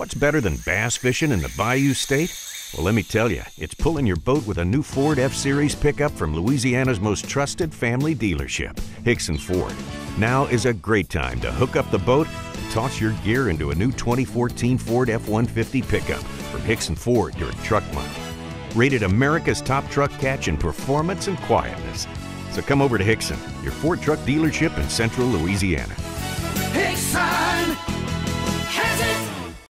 What's better than bass fishing in the Bayou State? Well, let me tell you, it's pulling your boat with a new Ford F Series pickup from Louisiana's most trusted family dealership, Hixson Ford. Now is a great time to hook up the boat and toss your gear into a new 2014 Ford F 150 pickup from Hixson Ford during Truck Month. Rated America's top truck catch in performance and quietness. So come over to Hixson, your Ford truck dealership in central Louisiana. Hixson!